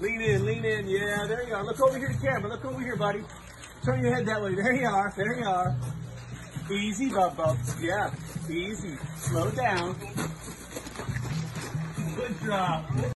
Lean in, lean in. Yeah, there you are. Look over here to camera. Look over here, buddy. Turn your head that way. There you are. There you are. Easy, Bub Bub. Yeah, easy. Slow down. Good job.